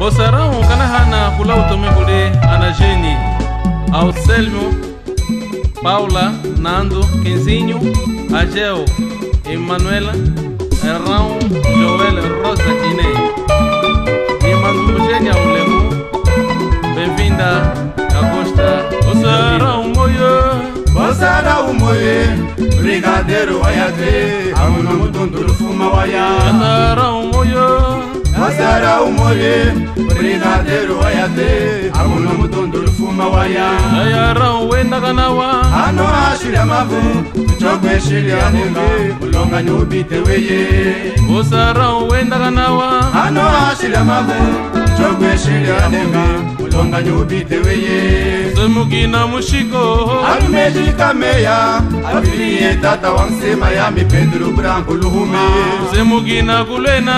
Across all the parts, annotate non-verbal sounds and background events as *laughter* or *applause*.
bosarão kana hana kula utome kule ana Auselmo Paula Nando Quinzinho Ageu Emanuela Errão Joel Rosa Inei Emmanuel Mujega Ulemu Bem-vinda Agosta Bosarão Moye Bosarão Moye Brigadeiro Ayate Amuno Mutunduru Fuma Waya sara umore urina dero ayate amuno mutondoro fuma waya ayara uwendakana wa ano ashira mavu tokweshilia munge ulonga nyubite weye usara uwendakana wa ano ashira mavu tokweshilia munge kutonda nyubite weye zemugina mushiko arumejikameya abiriye tata wansema yami pendulu branko luhume zemugina kulena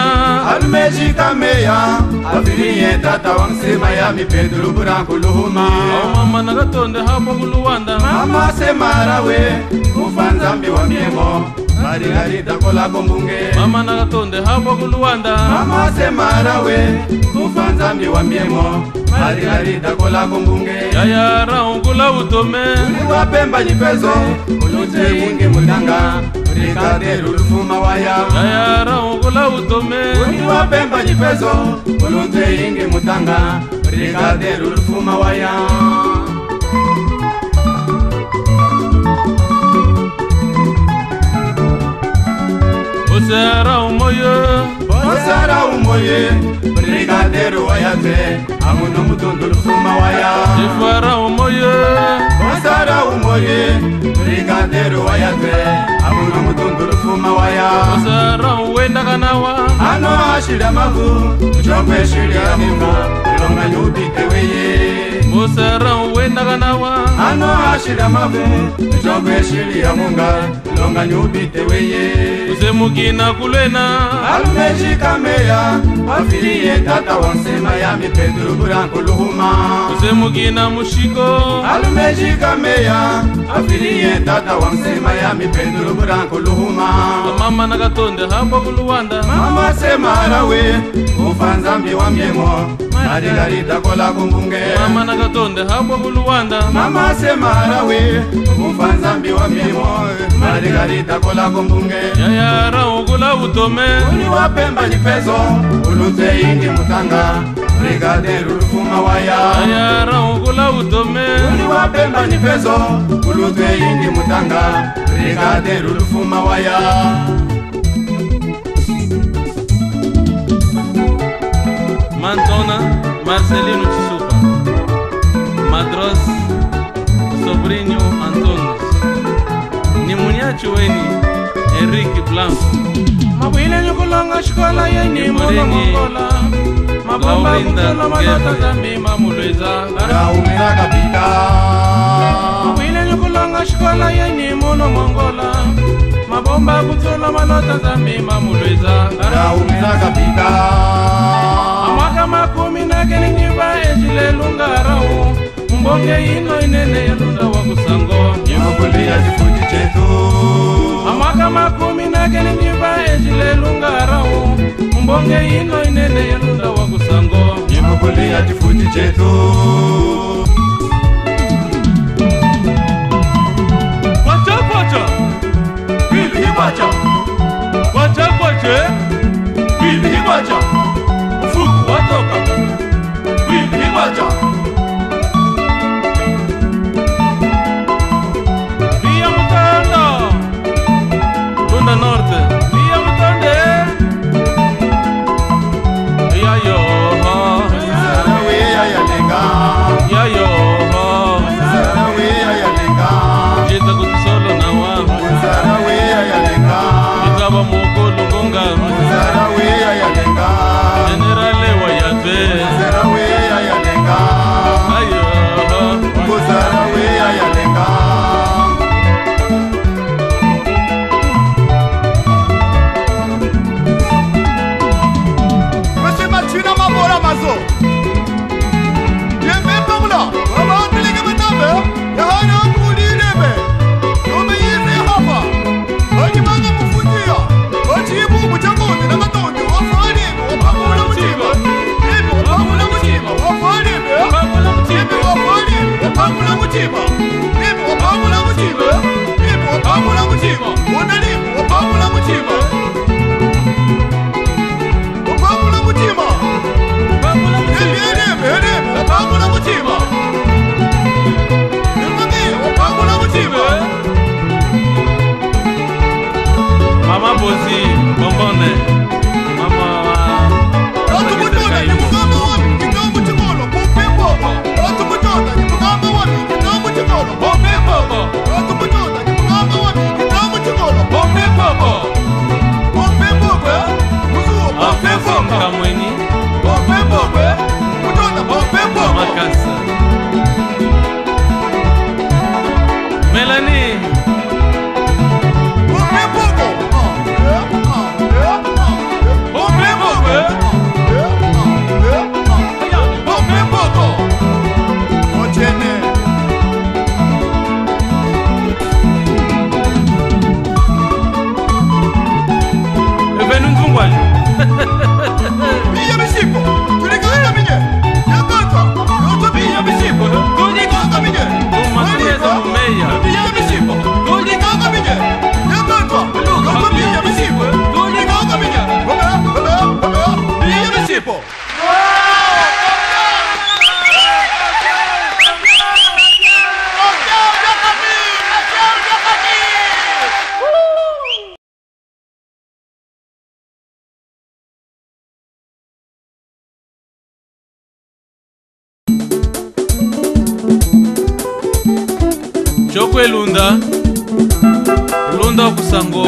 arumejikameya abiriye tata wansema yami pendulu branko luhume mama nagatonde hapo kuluwanda mama semarawe mufanzambi wa miemo mama nakatonde habwakuluwanda mama semarawe tufa nzambi wa miemo yaya rahungula utome uli wa pemba nyipezo ulute mungi mutanga yaya rahungula utome uli wa pemba nyipezo ulute ingi mutanga rikadelulufuma waya oye brigadero wayate amuno mutondolo fuma waya jifara umoye osara umoye brigadero wayate amuno mutondolo fuma waya osara uwenda kanawa ano ashira mavu jope shiria mima longa nyubite weye osara uwenda kanawa ano ashira mavu jope shiria munga longa nyubite weye uzemukina kulwena alumejikameya afiliye tata wonsema ya mipendulu kulankuluhuma uzemukina mushiko alumejikameya afiliye tata wonsema ya mipendulu kulankuluhuma amama nakatonde hambo kuluwanda mama semarawe ufa nzambi wa miemo mama nakatonde hambo kuluwanda mama semarawe ufa nzambi wa miemo gari takola kungunge yayara ugula utome uniwape mbanyipezo ulunze ingi mutanga brigaderu lufuma waya yayara ugula utome uniwape mbanyipezo ulunze ingi mutanga brigade lufuma waya Mantona Marcelino Chisupa Madros Sobrinho Antônio emtatshiweni eric blam mabuyile nyukulonga xikola yeni mulongongola mabomba kutlola madoda zambi mamulweza mabuyile nyukulonga xikola yeni mulongongola mabomba kutlola malota zambi mamulweza amwaka makumi nakeni ni va ejilelungarawu mbonge yino inene yalunda wa kusango yonke into inene yelula wakusango yimukuli yatifuti cetu Watch out! kusango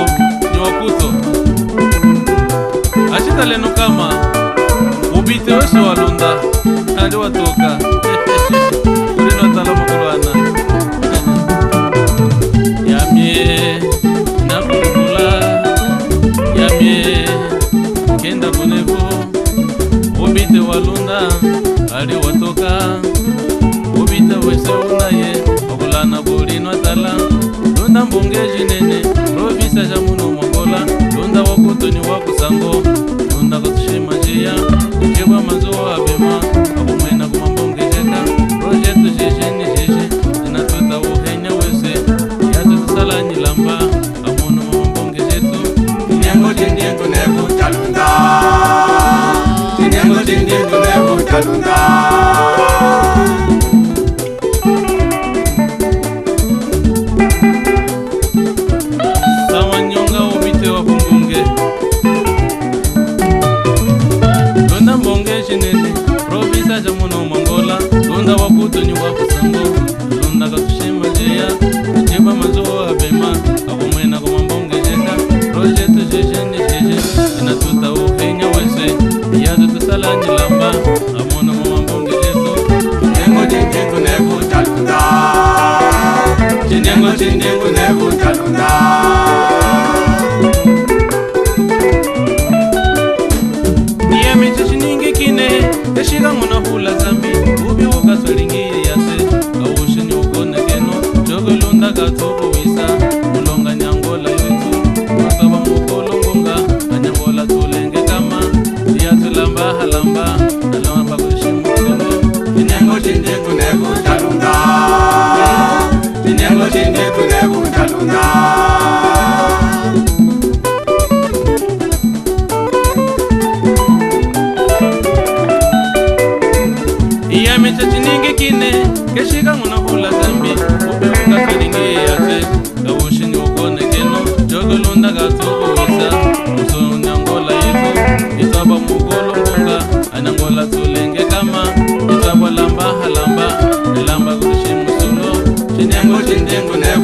nyokuto acita leno kama ubite wese walunda ali watoka ulino *laughs* atala mukulwana *laughs* yamye nakulula yamye kenda kunevo ubite walunda ali watoka ubite wese unaye okulana bulino atala lunda mbunge jinene shasha muno mongola ndonda wakutoni wakusango ndonda kuzishema njeya kuchekwa manz kula zambi ubyo kaswaringi eka ng'ona khula zambi upevuka kalinge yakhe kavuxini ukone keno joko lunda katsukuwisa usonyangola yitu itsaba mukolongunga anangola tsulenge kama itsaba lamba halamba elamba kuximusulo xinyango xindengo nebo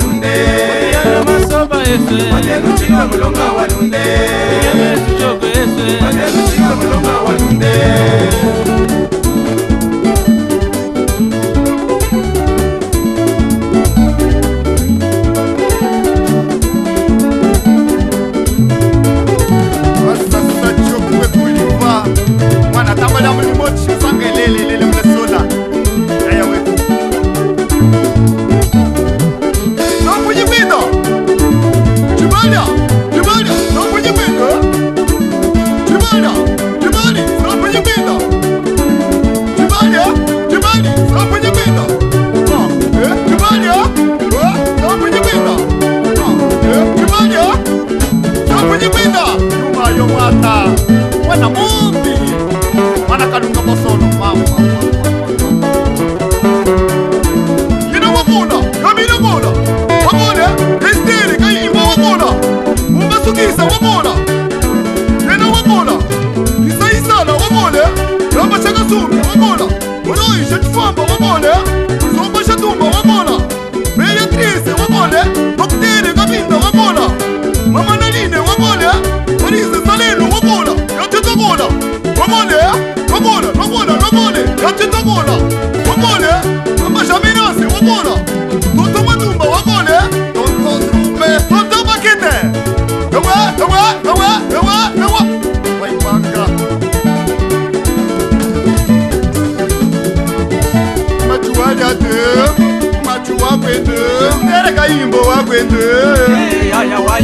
chopese watenda uchinga mulonga walunde mulonga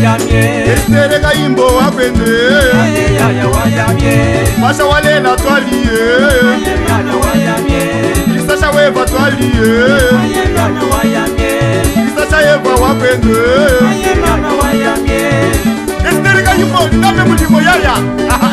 esere ka yimbo wa kwende masa wa lela twalie kisasa weva twalie kisasa yeva wa kwende esere ka yimbo ndame mulimo yaya Aha.